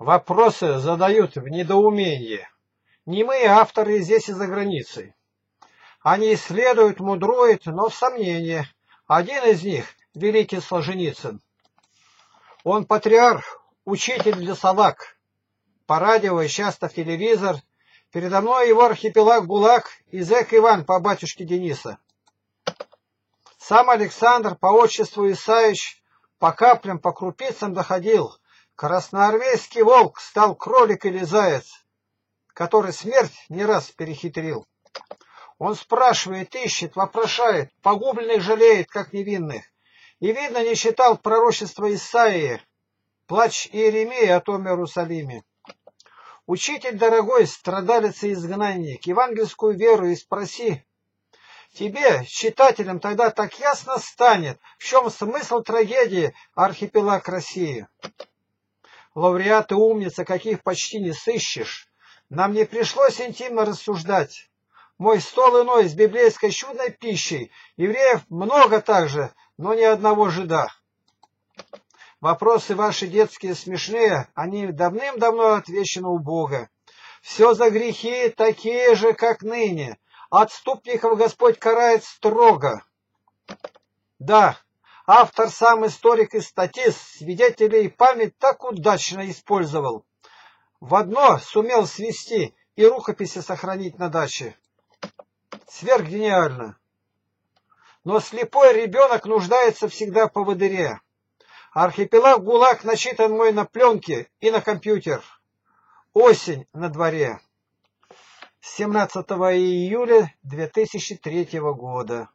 Вопросы задают в недоумении. Не мы, авторы здесь и за границей. Они исследуют, мудруют, но в сомнении. Один из них — великий Солженицын. Он патриарх, учитель для собак. По радио и часто в телевизор. Передо мной его архипелаг ГУЛАГ и зэк Иван по батюшке Дениса. Сам Александр по отчеству Исаевич по каплям, по крупицам доходил. Красноармейский волк стал кролик или заяц, который смерть не раз перехитрил. Он спрашивает, ищет, вопрошает, погубленных жалеет, как невинных. И, видно, не читал пророчества Исаии, плач Иеремии о том Иерусалиме. Учитель дорогой, страдалец и изгнанник, евангельскую веру и спроси, Тебе, читателям, тогда так ясно станет, в чем смысл трагедии архипелаг России. Лауреаты умницы, каких почти не сыщешь. Нам не пришлось интимно рассуждать. Мой стол иной с библейской чудной пищей. Евреев много также, но ни одного жида. Вопросы ваши детские смешные, они давным-давно отвечены у Бога. Все за грехи такие же, как ныне. Отступников Господь карает строго. Да, автор сам историк и статист, свидетелей память так удачно использовал. В одно сумел свести и рукописи сохранить на даче. Сверхгениально. Но слепой ребенок нуждается всегда по водыре. Архипелаг ГУЛАГ начитан мой на пленке и на компьютер. Осень на дворе. 17 июля 2003 года.